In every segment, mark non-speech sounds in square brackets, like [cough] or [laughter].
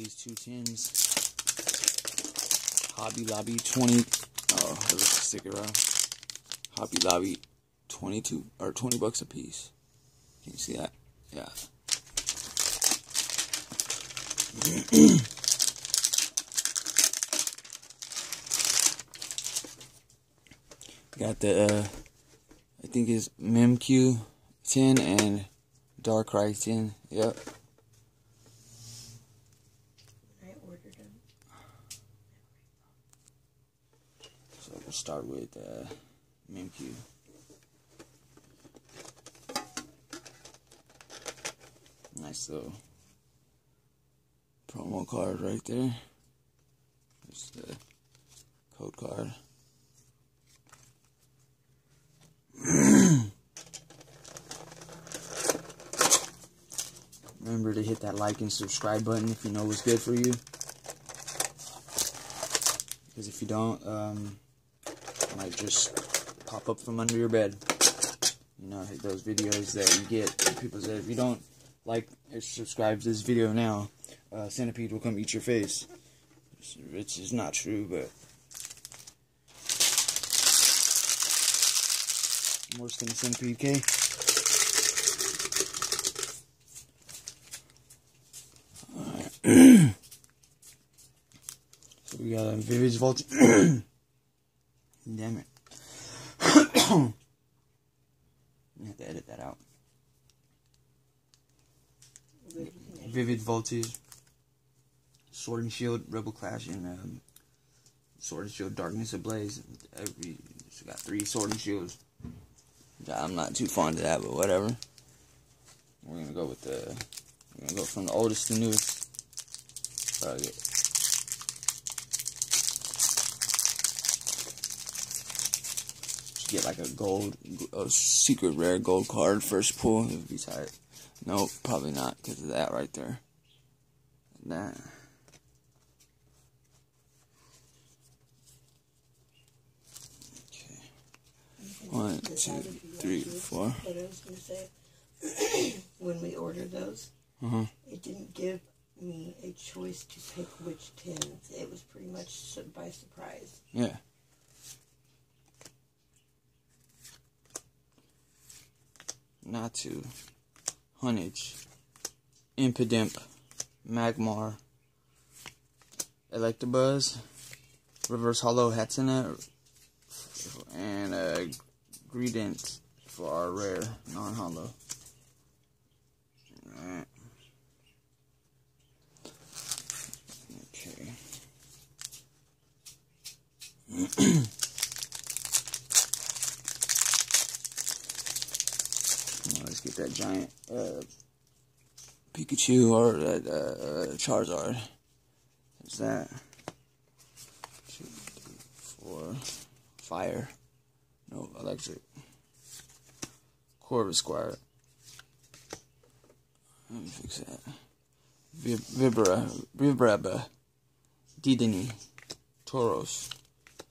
22 tins. Hobby Lobby 20. Oh, there's a sticker. Hobby Lobby 22 or 20 bucks a piece. Can you see that? Yeah. [clears throat] Got the, uh, I think it's MemQ 10 and Darkrai 10. Yep. I ordered them. So we'll start with uh, MemQ. Nice little promo card right there. There's the code card. [clears throat] Remember to hit that like and subscribe button if you know what's good for you. Because if you don't, um, might just pop up from under your bed. You know, those videos that you get. People say if you don't like or subscribe to this video now, uh, centipede will come eat your face. Which is not true, but worse than a centipede. Alright. [clears throat] so we got a Vivid Volt. [clears throat] Damn it. [coughs] I have to edit that out. Vivid Voltage, Sword and Shield, Rebel Clash, and um, Sword and Shield Darkness Ablaze. Every so got three Sword and Shields. I'm not too fond of that, but whatever. We're gonna go with the. We're gonna go from the oldest to newest. Fuck it. Just get like a gold, a secret rare gold card first pull. It would be tight. Nope, probably not because of that right there. That. Okay. One, two, three, four. I was to say, when we ordered those, Uh huh. it didn't give me a choice to pick which tins. It was pretty much by surprise. Yeah. Not to. Hunnage. Impidimp. Magmar. Electabuzz. Reverse Hollow Hatsuna. And uh, Greedent for our rare non hollow. Alright. Okay. [clears throat] Well, let's get that giant uh, Pikachu or that uh, Charizard. There's that. Two, three, four. Fire. No, electric. Corvisquire. Let me fix that. Vib- Vibra. Vibrava. Didini. Tauros.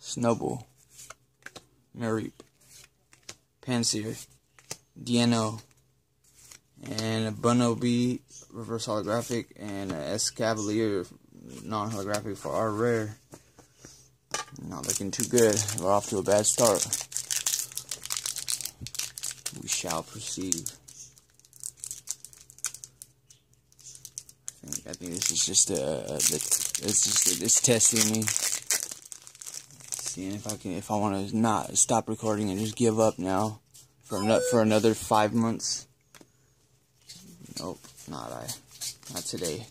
Snubbull. Mareep. Pansear. Diano, and a Bunnelby reverse holographic, and a Escavalier non holographic for our rare. Not looking too good. We're off to a bad start. We shall proceed. I think, I think this is just a, it's just it's testing me. Seeing if I can, if I want to not stop recording and just give up now for ano- for another five months. Nope, not I. Not today.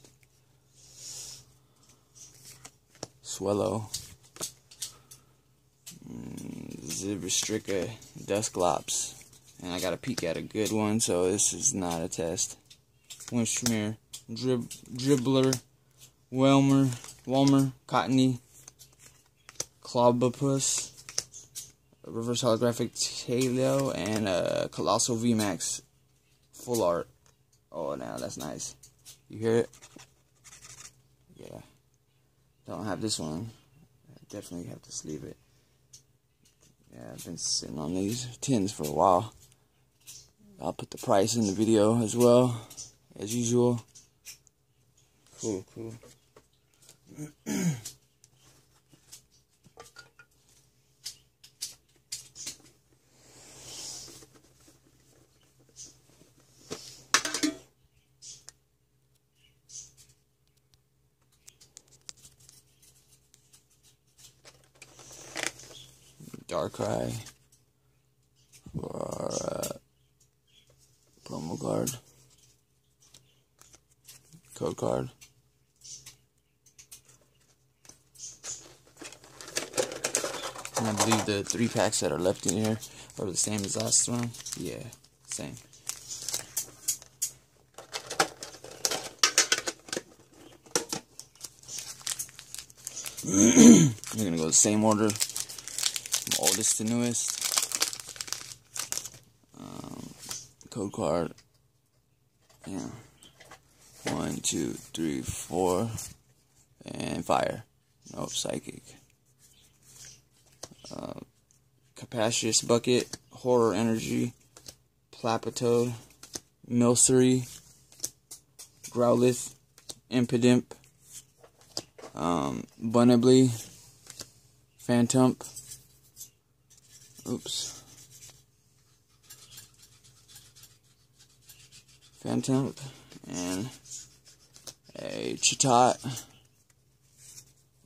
Swallow. Mm, Zebstrika Dusclops. And I got a peek at a good one, so this is not a test. Winchmere, Drib, Dribbler, Welmer, Walmer, Cottonee, Clobbopus, reverse holographic Talio, and a Coalossal VMAX full art. Oh, now that's nice. You hear it? Yeah. Don't have this one. I definitely have to sleeve it. Yeah, I've been sitting on these tins for a while. I'll put the price in the video as well, as usual. Cool, cool. [clears throat] Darkrai for uh, promo card, code card. And I believe the three packs that are left in here are the same as last one. Yeah, same. [clears throat] We're gonna go the same order oldest to newest. Um, code card. Yeah. One, two, three, four. And fire. Nope, psychic. Uh, Capacious Bucket. Horror Energy. Palpitoad. Milcery. Growlithe. Impidimp. Um, Bunnelby. Phantump. Oops. Phantom and a Chitot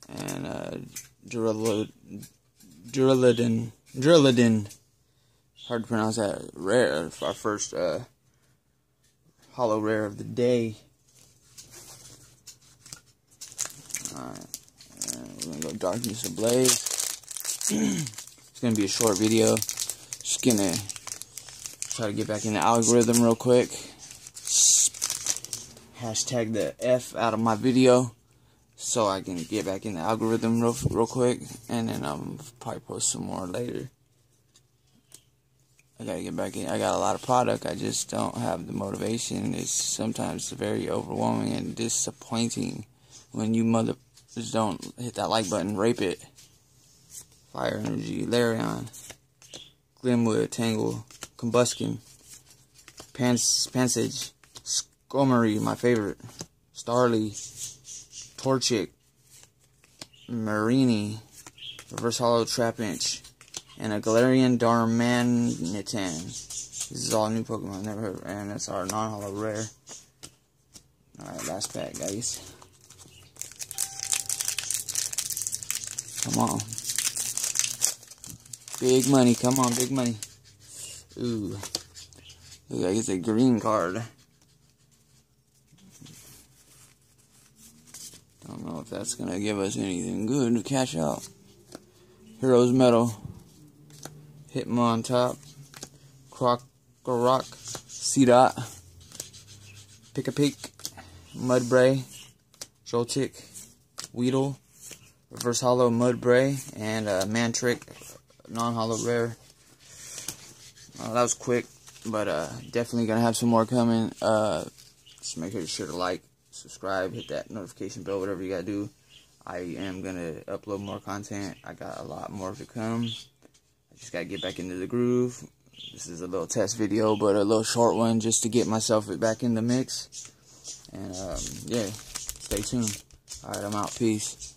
and a Duraludon. Duraludon. Hard to pronounce that. Rare. Our first uh, hollow rare of the day. Alright. We're going to go Darkness Ablaze. [clears throat] gonna be a short video. Just gonna try to get back in the algorithm real quick. Hashtag the F out of my video so I can get back in the algorithm real, real quick and then I'll probably post some more later. I gotta get back in. I got a lot of product. I just don't have the motivation. It's sometimes very overwhelming and disappointing when you mother don't hit that like button, rape it. Fire Energy, Larion, Glimwood, Tangle, Combusken, Pans Pansage, Skarmory, my favorite, Starly, Torchic, Marini, Reverse Hollow Trapinch, and a Galarian Darmanitan. This is all new Pokemon, never heard, and that's our non-hollow rare. Alright, last pack, guys. Come on. Big money, come on, big money. Ooh. Looks like it's a green card. Don't know if that's gonna give us anything good to cash out. Heroes Medal. Hitmontop. Croc Rock. Seedot. Pick a Peek. Mudbray. Joltik. Weedle. Reverse Hollow Mudbray. And uh, Mantric non-hollow rare. Uh, that was quick, but uh, definitely gonna have some more coming. Uh, just make sure to like, subscribe, hit that notification bell, whatever you gotta do. I am gonna upload more content. I got a lot more to come. I just gotta get back into the groove. This is a little test video, but a little short one just to get myself back in the mix. And um, yeah, stay tuned. All right, I'm out. Peace.